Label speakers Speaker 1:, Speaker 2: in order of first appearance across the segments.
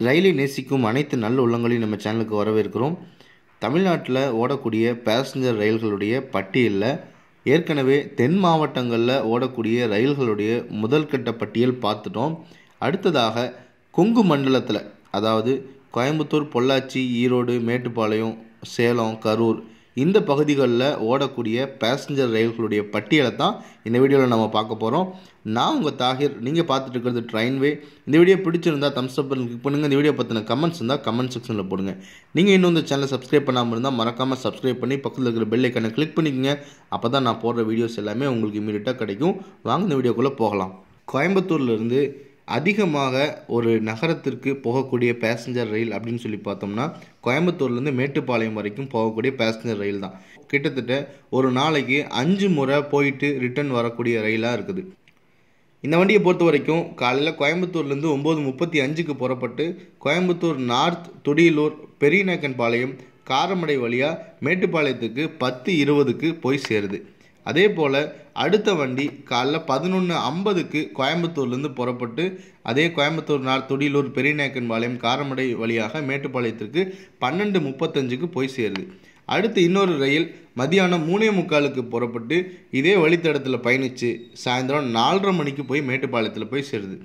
Speaker 1: ரயிலை நேசிக்கும் அனைத்து நல்ல உள்ளங்களையும் நம்ம சேனலுக்கு வரவேற்கிறோம். தமிழ்நாட்டில் ஓடக்கூடிய பேசஞ்சர் ரயில்களுடைய பட்டியலில் ஏற்கனவே தென் மாவட்டங்களில் ஓடக்கூடிய ரயில்களுடைய முதல் கட்ட பட்டியல் பார்த்துட்டோம். அடுத்ததாக கொங்கு மண்டலத்தில் அதாவது கோயம்புத்தூர் பொள்ளாச்சி ஈரோடு மேட்டுப்பாளையம் சேலம் கரூர் இந்த பகுதிகளில் ஓடக்கூடிய பேசஞ்சர் ரயில்களுடைய பட்டியலை தான் இந்த வீடியோவில் நம்ம பார்க்க போகிறோம் நான் உங்கள் தாகிர். நீங்கள் பார்த்துட்டு இருக்கிறது ட்ரெயின்வே இந்த வீடியோ பிடிச்சிருந்தா தம்ஸ் அப் கிளிக் பண்ணுங்கள் இந்த வீடியோ பற்றின கமெண்ட்ஸ் இருந்தால் கமெண்ட் செக்ஷனில் போடுங்க. நீங்கள் இன்னும் இந்த சேனலை சப்ஸ்கிரைப் பண்ணாமல் இருந்தால் மறக்காமல் சப்ஸ்கிரைப் பண்ணி பக்கத்தில் இருக்கிற பெல் ஐக்கனை கிளிக் பண்ணிக்கோங்க. அப்போ தான் நான் போடுற வீடியோஸ் எல்லாமே உங்களுக்கு இமீடியட்டாக கிடைக்கும். வாங்க இந்த வீடியோக்குள்ளே போகலாம். கோயம்புத்தூர்லேருந்து அதிகமாக ஒரு நகரத்திற்கு போகக்கூடிய பேசஞ்சர் ரயில் அப்படின்னு சொல்லி பார்த்தோம்னா கோயம்புத்தூர்லேருந்து மேட்டுப்பாளையம் வரைக்கும் போகக்கூடிய பேசஞ்சர் ரயில் தான். கிட்டத்தட்ட ஒரு நாளைக்கு அஞ்சு முறை போயிட்டு ரிட்டர்ன் வரக்கூடிய ரயிலாக இருக்குது. இந்த வண்டியை பொறுத்த வரைக்கும் காலையில் கோயம்புத்தூர்லேருந்து ஒம்பது முப்பத்தி அஞ்சுக்கு புறப்பட்டு கோயம்புத்தூர் நார்த் துடியலூர் பெரியநாயக்கன் பாளையம் காரமடை வழியாக மேட்டுப்பாளையத்துக்கு பத்து இருபதுக்கு போய் சேருது. அதே போல் அடுத்த வண்டி காலைல பதினொன்று ஐம்பதுக்கு கோயம்புத்தூர்லேருந்து புறப்பட்டு அதே கோயம்புத்தூர் நாள் துடியலூர் பெரியநாயக்கன் பாளையம் காரமடை வழியாக மேட்டுப்பாளையத்திற்கு பன்னெண்டு முப்பத்தஞ்சுக்கு போய் சேருது. அடுத்து இன்னொரு ரயில் மதியானம் மூணே முக்காலுக்கு புறப்பட்டு இதே வழித்தடத்தில் பயணித்து சாயந்தரம் நாலரை மணிக்கு போய் மேட்டுப்பாளையத்தில் போய் சேருது.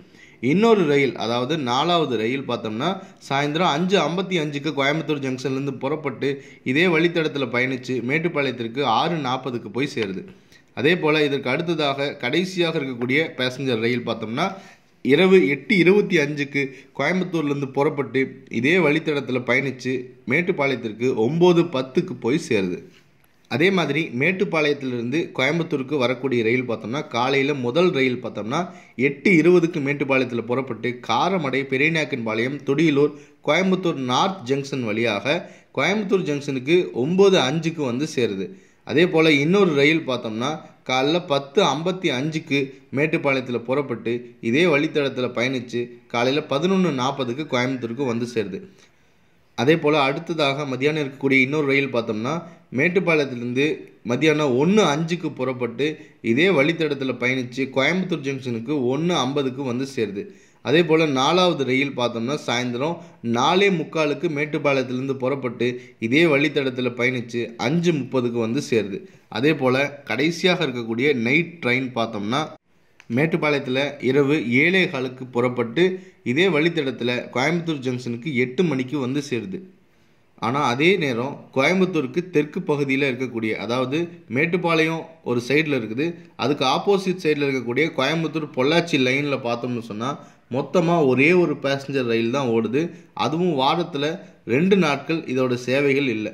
Speaker 1: இன்னொரு ரயில் அதாவது நாலாவது ரயில் பார்த்தோம்னா சாயந்தரம் அஞ்சு ஐம்பத்தி அஞ்சுக்கு கோயம்புத்தூர் ஜங்ஷன்லேருந்து புறப்பட்டு இதே வழித்தடத்தில் பயணித்து மேட்டுப்பாளையத்திற்கு ஆறு நாற்பதுக்கு போய் சேருது. அதே போல் இதற்கு அடுத்ததாக கடைசியாக இருக்கக்கூடிய பேசஞ்சர் ரயில் பார்த்தோம்னா இரவு எட்டு இருபத்தி அஞ்சுக்கு கோயம்புத்தூர்லேருந்து புறப்பட்டு இதே வழித்தடத்தில் பயணித்து மேட்டுப்பாளையத்திற்கு ஒம்பது பத்துக்கு போய் சேருது. அதே மாதிரி மேட்டுப்பாளையத்திலிருந்து கோயம்புத்தூருக்கு வரக்கூடிய ரயில் பார்த்தோம்னா காலையில் முதல் ரயில் பார்த்தோம்னா எட்டு இருபதுக்கு மேட்டுப்பாளையத்தில் புறப்பட்டு காரமடை பெரியநாயக்கன்பாளையம் துடியலூர் கோயம்புத்தூர் நார்த் ஜங்ஷன் வழியாக கோயம்புத்தூர் ஜங்ஷனுக்கு ஒம்பது அஞ்சுக்கு வந்து சேருது. அதே போல் இன்னொரு ரயில் பார்த்தோம்னா காலைல பத்து ஐம்பத்தி அஞ்சுக்கு மேட்டுப்பாளையத்தில் புறப்பட்டு இதே வழித்தடத்தில் பயணித்து காலையில் பதினொன்று நாற்பதுக்கு கோயம்புத்தூருக்கு வந்து சேருது. அதே போல் அடுத்ததாக மத்தியானம் இருக்கக்கூடிய இன்னொரு ரயில் பார்த்தோம்னா மேட்டுப்பாளையத்திலிருந்து மத்தியானம் ஒன்று அஞ்சுக்கு புறப்பட்டு இதே வழித்தடத்தில் பயணித்து கோயம்புத்தூர் ஜங்ஷனுக்கு ஒன்று ஐம்பதுக்கு வந்து சேருது. அதே போல் நாலாவது ரயில் பார்த்தோம்னா சாயந்தரம் நாலே முக்காலுக்கு மேட்டுப்பாளையத்திலேருந்து புறப்பட்டு இதே வழித்தடத்தில் பயணித்து அஞ்சு முப்பதுக்கு வந்து சேருது. அதே போல் கடைசியாக இருக்கக்கூடிய நைட் ட்ரெயின் பார்த்தோம்னா மேட்டுப்பாளையத்தில் இரவு ஏழே காலுக்கு புறப்பட்டு இதே வழித்தடத்தில் கோயம்புத்தூர் ஜங்ஷனுக்கு எட்டு மணிக்கு வந்து சேருது. ஆனால் அதே நேரம் கோயம்புத்தூருக்கு தெற்கு பகுதியில் இருக்கக்கூடிய அதாவது மேட்டுப்பாளையம் ஒரு சைடில் இருக்குது. அதுக்கு ஆப்போசிட் சைடில் இருக்கக்கூடிய கோயம்புத்தூர் பொள்ளாச்சி லைனில் பார்த்தோம்னு சொன்னால் மொத்தமாக ஒரே ஒரு பேசஞ்சர் ரயில் தான் ஓடுது. அதுவும் வாரத்தில் ரெண்டு நாட்கள் இதோட சேவைகள் இல்லை.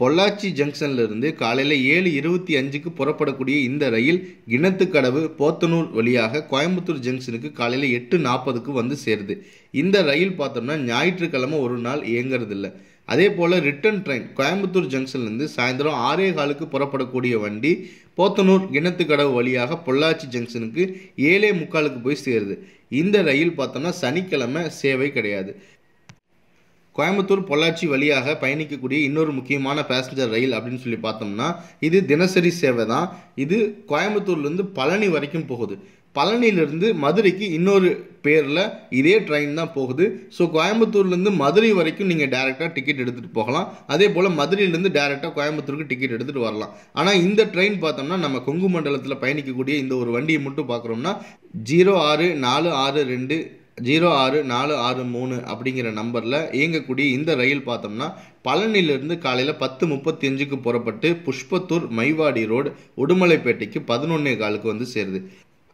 Speaker 1: பொள்ளாச்சி ஜங்ஷன்லிருந்து காலையில் ஏழு இருபத்தி அஞ்சுக்கு புறப்படக்கூடிய இந்த ரயில் கிணத்துக்கடவு போத்தனூர் வழியாக கோயம்புத்தூர் ஜங்ஷனுக்கு காலையில் எட்டு நாற்பதுக்கு வந்து சேருது. இந்த ரயில் பார்த்தோம்னா ஞாயிற்றுக்கிழமை ஒரு நாள் இயங்குறதில்ல. இல்லை அதே போல் ரிட்டர்ன் ட்ரெயின் கோயம்புத்தூர் ஜங்ஷன்லேருந்து சாயந்தரம் ஆறே காலுக்கு புறப்படக்கூடிய வண்டி போத்தனூர் கிணத்துக்கடவு வழியாக பொள்ளாச்சி ஜங்ஷனுக்கு ஏழே முக்காலுக்கு போய் சேருது. இந்த ரயில் பார்த்தோம்னா சனிக்கிழமை சேவை கிடையாது. கோயம்புத்தூர் பொள்ளாச்சி வழியாக பயணிக்கக்கூடிய இன்னொரு முக்கியமான பேசஞ்சர் ரயில் அப்படின்னு சொல்லி பார்த்தோம்னா இது தினசரி சேவை தான். இது கோயம்புத்தூர்லேருந்து பழனி வரைக்கும் போகுது. பழனியிலிருந்து மதுரைக்கு இன்னொரு பேரில் இதே ட்ரெயின் தான் போகுது. ஸோ கோயம்புத்தூர்லேருந்து மதுரை வரைக்கும் நீங்கள் டேரெக்டாக டிக்கெட் எடுத்துகிட்டு போகலாம். அதே போல் மதுரையிலேருந்து டேரெக்டாக கோயம்புத்தூருக்கு டிக்கெட் எடுத்துகிட்டு வரலாம். ஆனால் இந்த ட்ரெயின் பார்த்தோம்னா நம்ம கொங்கு மண்டலத்தில் பயணிக்கக்கூடிய இந்த ஒரு வண்டியை மட்டும் பார்க்குறோம்னா ஜீரோ ஆறு நாலு ஆறு ரெண்டு ஜீரோ ஆறு நாலு ஆறு மூணு அப்படிங்கிற நம்பரில் இயங்கக்கூடிய இந்த ரயில் பார்த்தோம்னா பழனியிலிருந்து காலையில் பத்து முப்பத்தி அஞ்சுக்கு புறப்பட்டு புஷ்பத்தூர் மைவாடி ரோடு உடுமலைப்பேட்டைக்கு பதினொன்னே காலுக்கு வந்து சேருது.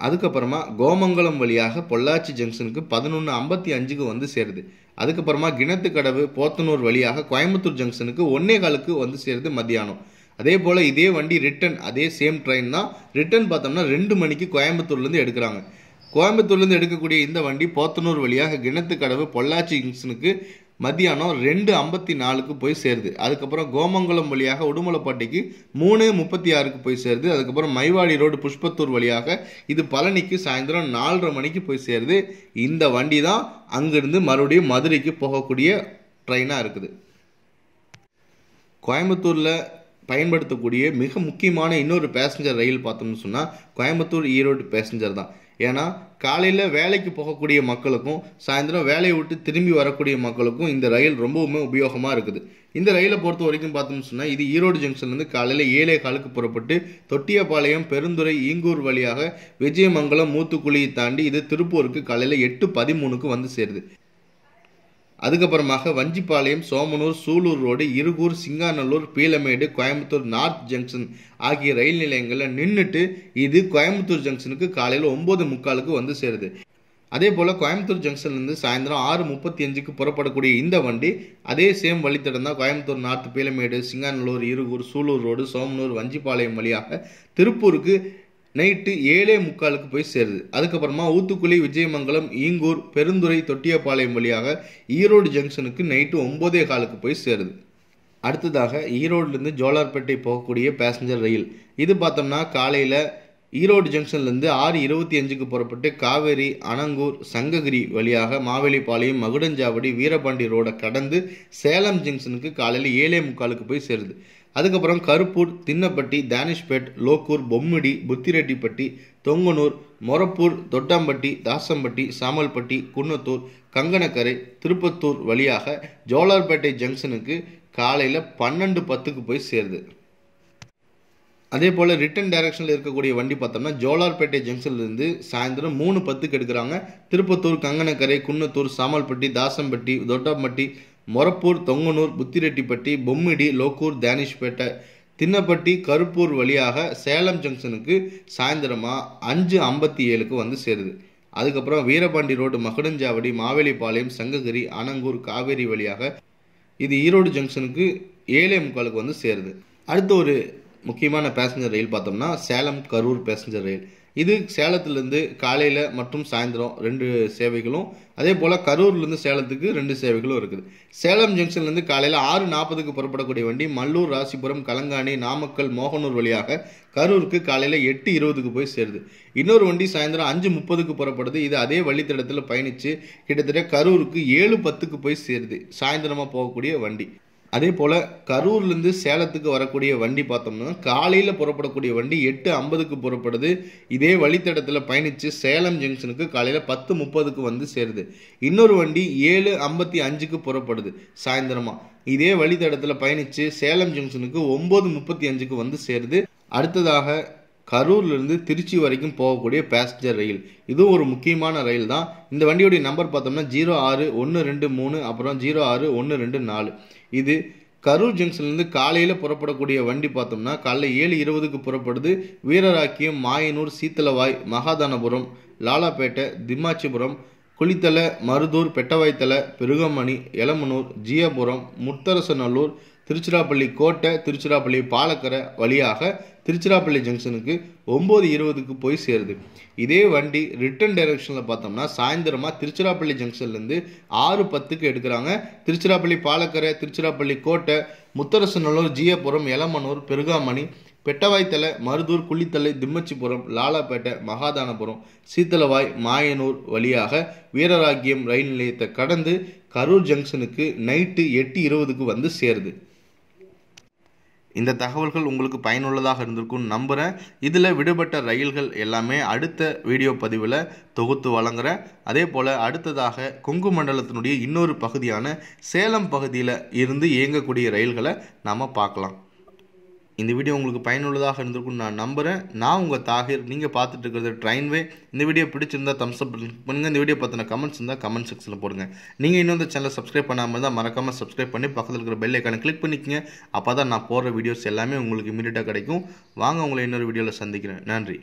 Speaker 1: அதுக்கப்புறமா கோமங்கலம் வழியாக பொள்ளாச்சி ஜங்ஷனுக்கு பதினொன்று ஐம்பத்தி அஞ்சுக்கு வந்து சேருது. அதுக்கப்புறமா கிணத்துக்கடவு போத்தனூர் வழியாக கோயம்புத்தூர் ஜங்ஷனுக்கு ஒன்னே காலுக்கு வந்து சேருது மத்தியானம். அதே போல் இதே வண்டி ரிட்டன் அதே சேம் ட்ரெயின் தான். ரிட்டன் பார்த்தோம்னா ரெண்டு மணிக்கு கோயம்புத்தூர்லேருந்து எடுக்கிறாங்க. கோயம்புத்தூர்லேருந்து எடுக்கக்கூடிய இந்த வண்டி போத்தனூர் வழியாக கிணத்துக்கடவு பொள்ளாச்சி ஜங்ஷனுக்கு மத்தியானம் ரெண்டு ஐம்பத்தி நாலுக்கு போய் சேருது. அதுக்கப்புறம் கோமங்கலம் வழியாக உடுமலைப்பட்டிக்கு மூணு முப்பத்தி ஆறுக்கு போய் சேருது. அதுக்கப்புறம் மைவாடி ரோடு புஷ்பத்தூர் வழியாக இது பழனிக்கு சாயந்தரம் நாலரை மணிக்கு போய் சேருது. இந்த வண்டி தான் அங்கிருந்து மறுபடியும் மதுரைக்கு போகக்கூடிய ட்ரெயினாக இருக்குது. கோயம்புத்தூரில் பயன்படுத்தக்கூடிய மிக முக்கியமான இன்னொரு பேசஞ்சர் ரயில் பார்த்தோம்னு சொன்னால் கோயம்புத்தூர் ஈரோடு பேசஞ்சர் தான். ஏன்னா காலையில் வேலைக்கு போகக்கூடிய மக்களுக்கும் சாயந்தரம் வேலையை விட்டு திரும்பி வரக்கூடிய மக்களுக்கும் இந்த ரயில் ரொம்பவுமே உபயோகமாக இருக்குது. இந்த ரயிலை பொறுத்த வரைக்கும் பார்த்தோம்னு சொன்னால் இது ஈரோடு ஜங்ஷன்லேருந்து காலையில் ஏழே காலுக்கு புறப்பட்டு தொட்டியபாளையம் பெருந்துறை ஈங்கூர் வழியாக விஜயமங்கலம் மூத்துக்குழியை தாண்டி இது திருப்பூருக்கு காலையில் எட்டு பதிமூணுக்கு வந்து சேருது. அதுக்கப்புறமாக Vanjipalayam Somanur Sulur road Irugur Singanallur Peelamedu Coimbatore north junction ஆகிய ரயில் நிலையங்களில் நின்றுட்டு இது கோயம்புத்தூர் ஜங்ஷனுக்கு காலையில் ஒம்பது முக்காலுக்கு வந்து சேருது. அதே போல் கோயம்புத்தூர் ஜங்ஷன்லேருந்து சாயந்தரம் ஆறு முப்பத்தி அஞ்சுக்கு புறப்படக்கூடிய இந்த வண்டி அதே சேம் வழித்தடம் தான் கோயம்புத்தூர் நார்த் பீலமேடு சிங்காநல்லூர் இருகூர் சூலூர் ரோடு சோமனூர் வஞ்சிப்பாளையம் வழியாக திருப்பூருக்கு நைட்டு ஏழே முக்காலுக்கு போய் சேருது. அதுக்கப்புறமா ஊத்துக்குழி விஜயமங்கலம் ஈங்கூர் பெருந்துறை தொட்டியப்பாளையம் வழியாக ஈரோடு ஜங்ஷனுக்கு நைட்டு ஒம்போதே காலுக்கு போய் சேருது. அடுத்ததாக ஈரோடுலேருந்து ஜோலார்பேட்டை போகக்கூடிய பேசஞ்சர் ரயில் இது பார்த்தோம்னா காலையில் ஈரோடு ஜங்ஷன்லேருந்து ஆறு இருபத்தி அஞ்சுக்கு புறப்பட்டு காவேரி அனங்கூர் சங்ககிரி வழியாக மாவேலிப்பாளையம் மகுடஞ்சாவடி வீரபாண்டி ரோடை கடந்து சேலம் ஜங்ஷனுக்கு காலையில் ஏழே முக்காலுக்கு போய் சேருது. அதுக்கப்புறம் கருப்பூர் தின்னப்பட்டி தானிஷ்பேட் லோக்கூர் பொம்மிடி புத்திரெட்டிப்பட்டி தொங்கனூர் மொரப்பூர் தொட்டாம்பட்டி தாசம்பட்டி சாமல்பட்டி குன்னத்தூர் கங்கனக்கரை திருப்பத்தூர் வழியாக ஜோலார்பேட்டை ஜங்ஷனுக்கு காலையில் பன்னெண்டு பத்துக்கு போய் சேருது. அதே போல் ரிட்டன் டைரக்ஷனில் இருக்கக்கூடிய வண்டி பார்த்தோம்னா ஜோலார்பேட்டை ஜங்ஷன்லேருந்து சாயந்தரம் மூணு பத்துக்கு எடுக்கிறாங்க. திருப்பத்தூர் கங்கனக்கரை குன்னத்தூர் சாமல்பட்டி தாசம்பட்டி தொட்டாம்பட்டி மொரப்பூர் தொங்கனூர் புத்திரெட்டிப்பட்டி பொம்மிடி லோக்கூர் தேனிஷ்பேட்டை தின்னப்பட்டி கருப்பூர் வழியாக சேலம் ஜங்ஷனுக்கு சாயந்தரமாக அஞ்சு ஐம்பத்தி ஏழுக்கு வந்து சேருது. அதுக்கப்புறம் வீரபாண்டி ரோடு மகுடஞ்சாவடி மாவேலிப்பாளையம் சங்ககிரி அனங்கூர் காவேரி வழியாக இது ஈரோடு ஜங்ஷனுக்கு ஏழே முக்காலுக்கு வந்து சேருது. அடுத்து ஒரு முக்கியமான பேசஞ்சர் ரயில் பார்த்தோம்னா சேலம் கரூர் பேசஞ்சர் ரயில் இது சேலத்துலேருந்து காலையில் மற்றும் சாயந்தரம் ரெண்டு சேவைகளும் அதே போல் கரூர்லேருந்து சேலத்துக்கு ரெண்டு சேவைகளும் இருக்குது. சேலம் ஜங்ஷன்லேருந்து காலையில் ஆறு நாற்பதுக்கு புறப்படக்கூடிய வண்டி மல்லூர் ராசிபுரம் கலங்காணி நாமக்கல் மோகனூர் வழியாக கரூருக்கு காலையில் எட்டு இருபதுக்கு போய் சேருது. இன்னொரு வண்டி சாயந்தரம் அஞ்சு முப்பதுக்கு புறப்படுது. இது அதே வழித்தடத்தில் பயணித்து கிட்டத்தட்ட கரூருக்கு ஏழு பத்துக்கு போய் சேருது. சாயந்தரமாக போகக்கூடிய வண்டி. அதே போல் கரூர்லேருந்து சேலத்துக்கு வரக்கூடிய வண்டி பார்த்தோம்னா காலையில் புறப்படக்கூடிய வண்டி எட்டு ஐம்பதுக்கு புறப்படுது. இதே வழித்தடத்தில் பயணித்து சேலம் ஜங்ஷனுக்கு காலையில் பத்து முப்பதுக்கு வந்து சேருது. இன்னொரு வண்டி ஏழு ஐம்பத்தி அஞ்சுக்கு புறப்படுது சாயந்தரமாக இதே வழித்தடத்தில் பயணித்து சேலம் ஜங்ஷனுக்கு ஒம்பது முப்பத்தி அஞ்சுக்கு வந்து சேருது. அடுத்ததாக கரூர்லேருந்து திருச்சி வரைக்கும் போகக்கூடிய பேசஞ்சர் ரயில். இதுவும் ஒரு முக்கியமான ரயில் தான். இந்த வண்டியோடைய நம்பர் பார்த்தோம்னா ஜீரோ ஆறு ஒன்று ரெண்டு மூணு அப்புறம் ஜீரோ ஆறு ஒன்று ரெண்டு நாலு. இது கரூர் ஜங்ஷன்லேருந்து காலையில் புறப்படக்கூடிய வண்டி பார்த்தோம்னா காலைல ஏழு இருபதுக்கு புறப்படுது. வீரராக்கியம் மாயனூர் சீத்தலவாய் மகாதானபுரம் லாலாப்பேட்டை திம்மாச்சிபுரம் குளித்தலை மருதூர் பெட்டவாய்த்தலை பெருகமணி எலமனூர் ஜியபுரம் முத்தரசநல்லூர் திருச்சிராப்பள்ளி கோட்டை திருச்சிராப்பள்ளி பாலக்கரை வழியாக திருச்சிராப்பள்ளி ஜங்ஷனுக்கு ஒம்பது இருபதுக்கு போய் சேருது. இதே வண்டி ரிட்டர்ன் டைரக்ஷனில் பார்த்தோம்னா சாயந்தரமாக திருச்சிராப்பள்ளி ஜங்ஷன்லேருந்து ஆறு பத்துக்கு எடுக்கிறாங்க. திருச்சிராப்பள்ளி பாலக்கரை திருச்சிராப்பள்ளி கோட்டை முத்தரசநல்லூர் ஜியபுரம் எலமனூர் பெருகாமணி பெட்டவாய்த்தலை மருதூர் குளித்தலை திம்மச்சிபுரம் லாலாப்பேட்டை மகாதானபுரம் சீத்தலவாய் மாயனூர் வழியாக வீரராக்கியம் ரயில் நிலையத்தை கடந்து கரூர் ஜங்ஷனுக்கு நைட்டு எட்டு இருபதுக்கு வந்து சேருது. இந்த தகவல்கள் உங்களுக்கு பயனுள்ளதாக இருந்திருக்கும்னு நம்புகிறேன் இதில் விடுபட்ட ரயில்கள் எல்லாமே அடுத்த வீடியோ பதிவில் தொகுத்து வழங்குகிறேன் அதே போல் அடுத்ததாக கொங்கு மண்டலத்தினுடைய இன்னொரு பகுதியான சேலம் பகுதியில் இருந்து இயங்கக்கூடிய ரயில்களை நாம் பார்க்கலாம். இந்த வீடியோ உங்களுக்கு பயனுள்ளதாக இருந்திருக்கும்னு நான் நம்புகிறேன் நான் உங்கள் தாகிர். நீங்கள் பார்த்துட்டு இருக்கிறது ட்ரெயின்வே இந்த வீடியோ பிடிச்சிருந்தா தம்ஸ் அப் பண்ணுங்கள் இந்த வீடியோ பற்றின கமெண்ட்ஸ் இருந்தால் கமெண்ட் செக்ஷனில் போடுங்க. நீங்கள் இன்னும் இந்த சேனலை சப்ஸ்கிரைப் பண்ணாமல் இருந்தால் மறக்காமல் சப்ஸ்கிரைப் பண்ணி பக்கத்தில் இருக்கிற பெல் ஐக்கானை கிளிக் பண்ணிக்கங்க. அப்போ தான் நான் போடுற வீடியோஸ் எல்லாமே உங்களுக்கு இமீடியட்டாக கிடைக்கும். வாங்க உங்களை இன்னொரு வீடியோவில் சந்திக்கிறேன். நன்றி.